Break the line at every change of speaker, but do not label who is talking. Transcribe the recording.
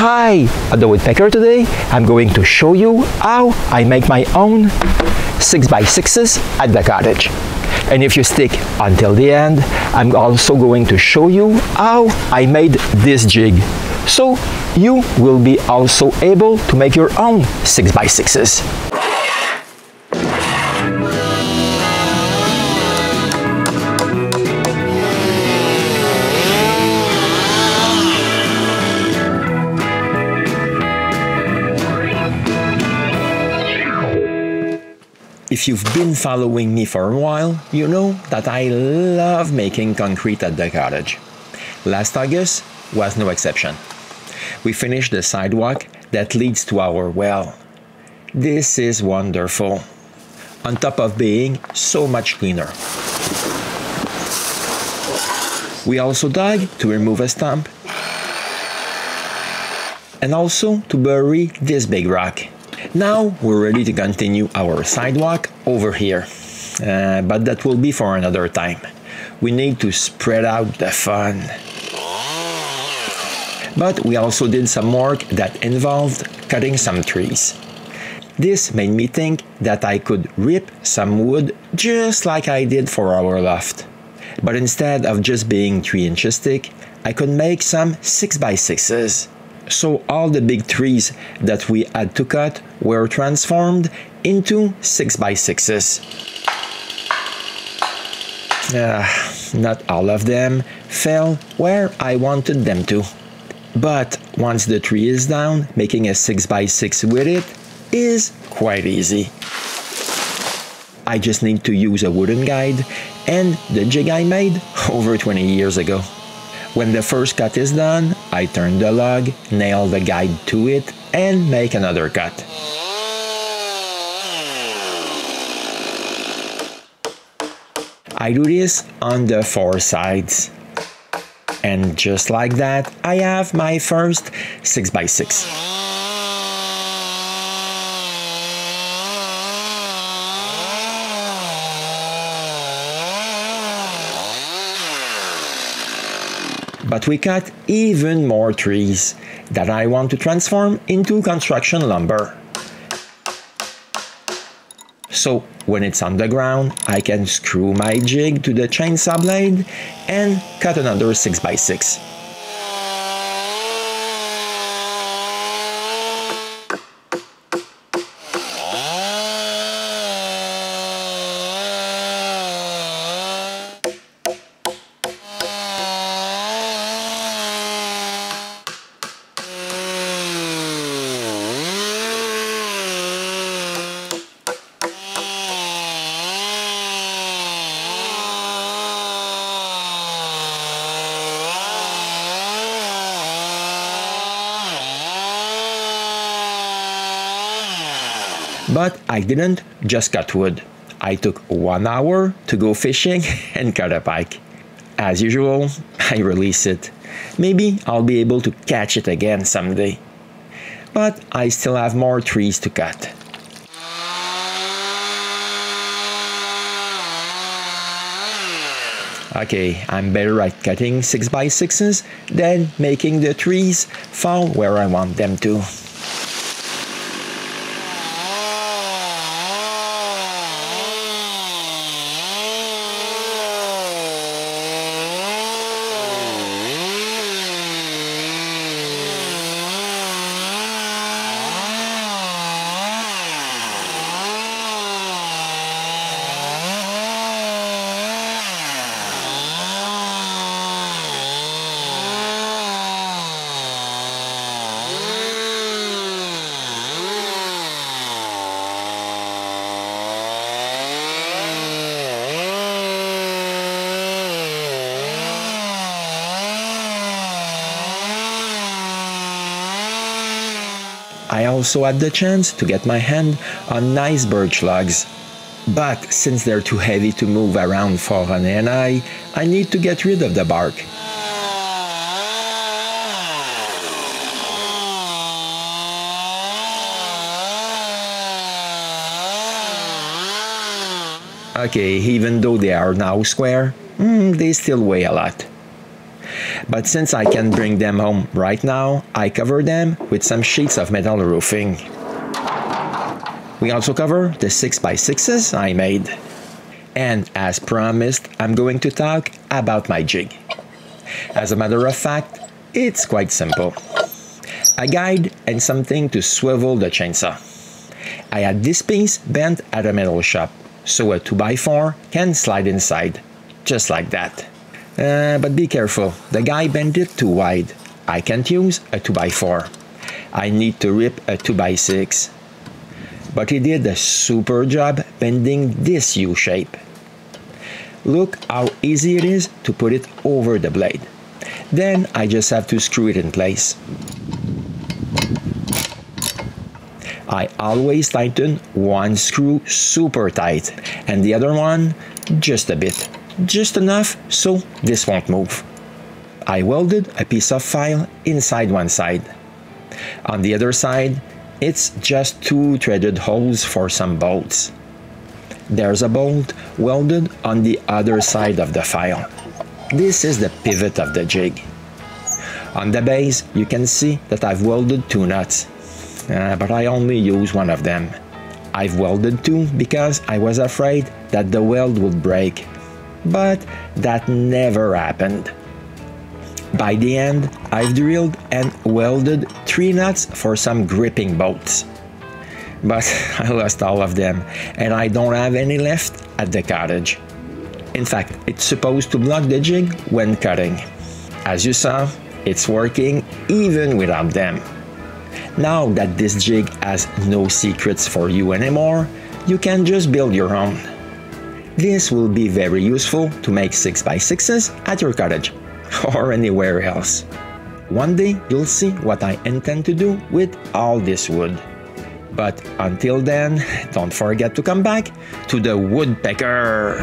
Hi, at the Woodpecker today, I'm going to show you how I make my own 6x6s at the cottage. And if you stick until the end, I'm also going to show you how I made this jig. So you will be also able to make your own 6x6s. If you've been following me for a while, you know that I love making concrete at the cottage. Last August was no exception. We finished the sidewalk that leads to our well. This is wonderful, on top of being so much cleaner. We also dug to remove a stump and also to bury this big rock. Now we're ready to continue our sidewalk over here, uh, but that will be for another time. We need to spread out the fun. But we also did some work that involved cutting some trees. This made me think that I could rip some wood just like I did for our loft. But instead of just being 3 inches thick, I could make some 6x6s so all the big trees that we had to cut were transformed into 6x6s. Uh, not all of them fell where I wanted them to. But once the tree is down, making a 6x6 with it is quite easy. I just need to use a wooden guide and the jig I made over 20 years ago. When the first cut is done, I turn the log, nail the guide to it, and make another cut. I do this on the four sides. And just like that, I have my first 6x6. But we cut even more trees that I want to transform into construction lumber. So when it's on the ground, I can screw my jig to the chainsaw blade and cut another 6x6. But I didn't just cut wood. I took one hour to go fishing and cut a pike. As usual, I release it. Maybe I'll be able to catch it again someday. But I still have more trees to cut. Okay, I'm better at cutting 6x6s than making the trees fall where I want them to. I also had the chance to get my hand on nice birch logs. But since they're too heavy to move around for René and I, I need to get rid of the bark. Okay, even though they are now square, mm, they still weigh a lot. But since I can bring them home right now, I cover them with some sheets of metal roofing. We also cover the 6x6s I made. And as promised, I'm going to talk about my jig. As a matter of fact, it's quite simple. A guide and something to swivel the chainsaw. I had this piece bent at a metal shop, so a 2x4 can slide inside, just like that. Uh, but be careful, the guy bent it too wide. I can't use a 2x4. I need to rip a 2x6. But he did a super job bending this U shape. Look how easy it is to put it over the blade. Then I just have to screw it in place. I always tighten one screw super tight and the other one just a bit, just enough so this won't move. I welded a piece of file inside one side. On the other side, it's just two threaded holes for some bolts. There's a bolt welded on the other side of the file. This is the pivot of the jig. On the base, you can see that I've welded two nuts, uh, but I only use one of them. I've welded two because I was afraid that the weld would break, but that never happened. By the end, I've drilled and welded three nuts for some gripping bolts. But I lost all of them, and I don't have any left at the cottage. In fact, it's supposed to block the jig when cutting. As you saw, it's working even without them. Now that this jig has no secrets for you anymore, you can just build your own. This will be very useful to make 6x6s at your cottage or anywhere else. One day you'll see what I intend to do with all this wood. But until then, don't forget to come back to the woodpecker.